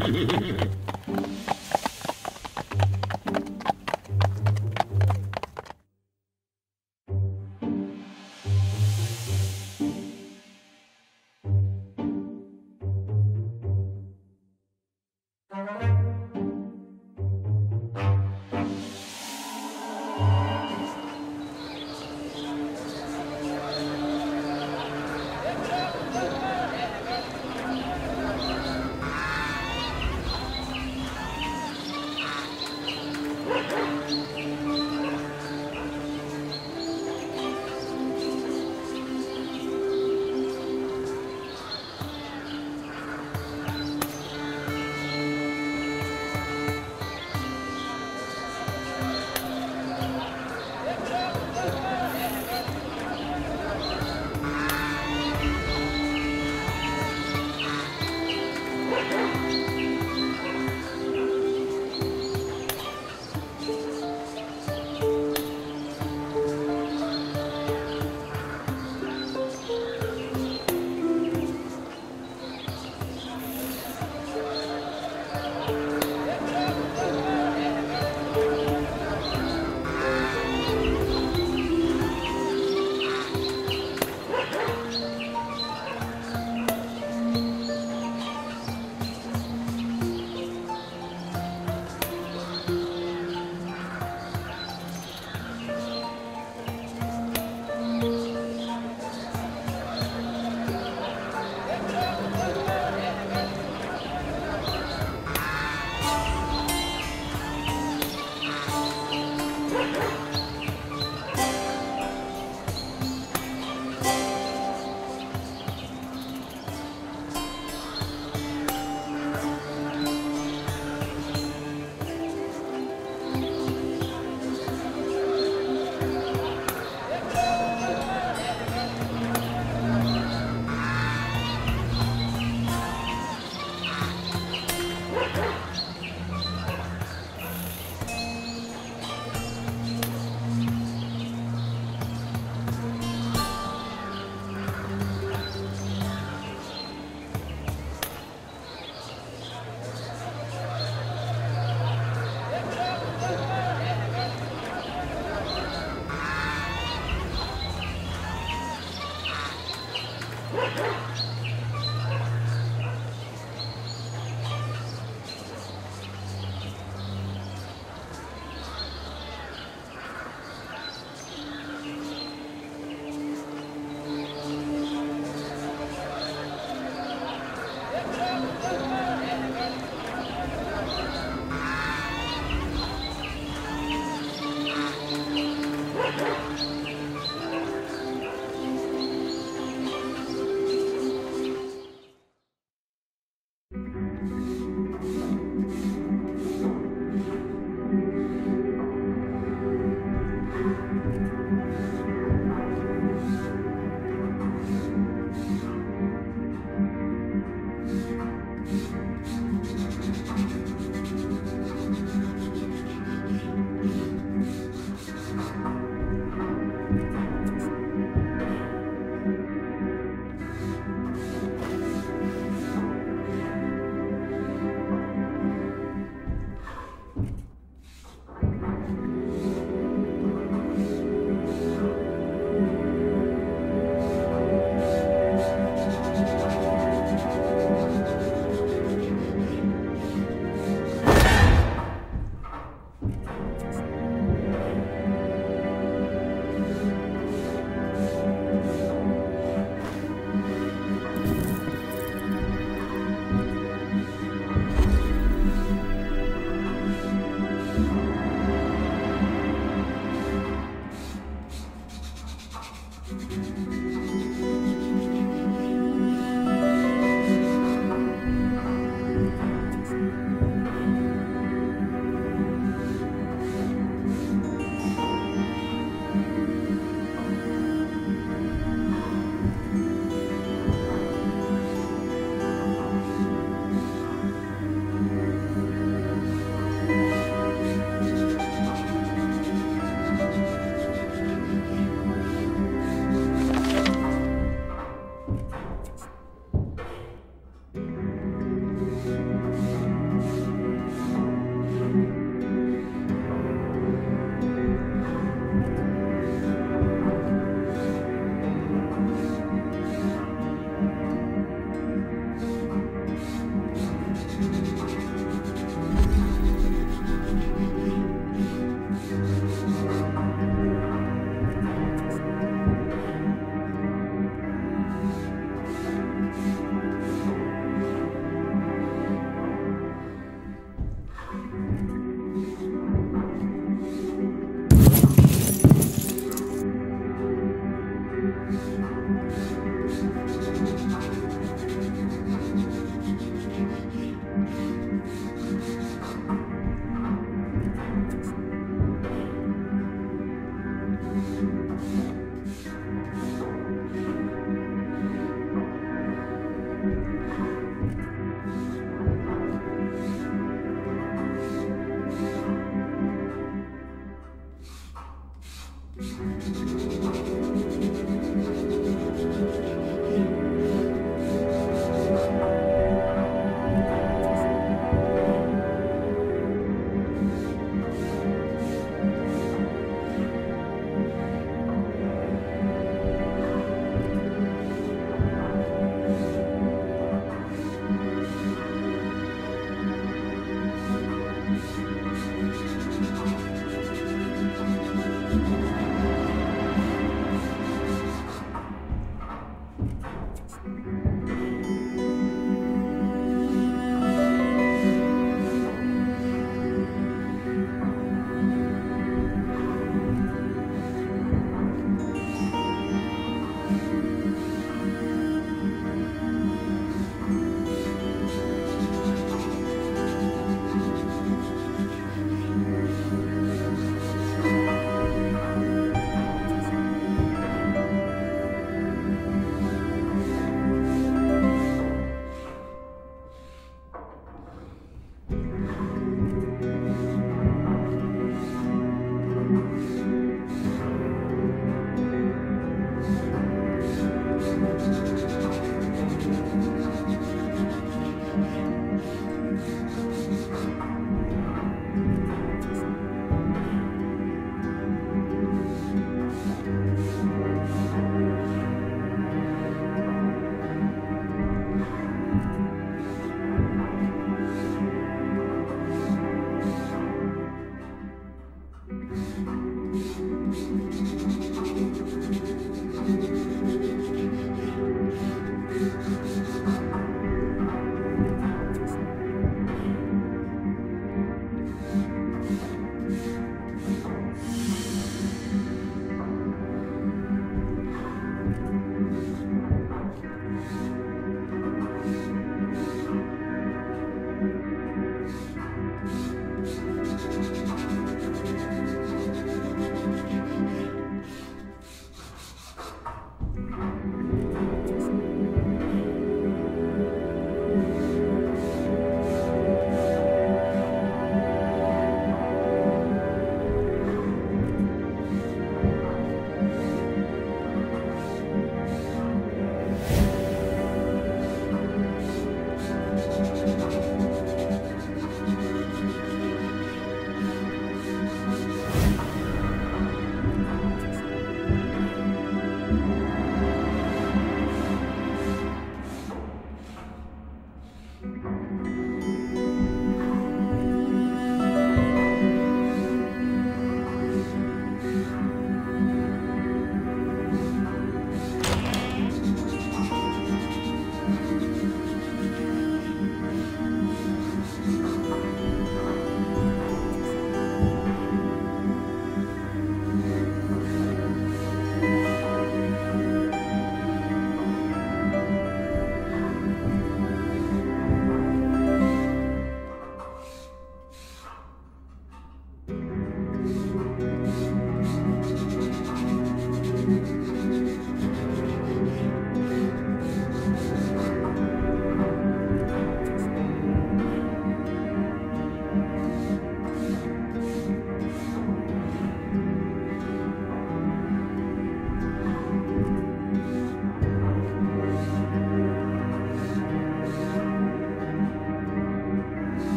Ha, ha, ha, ha.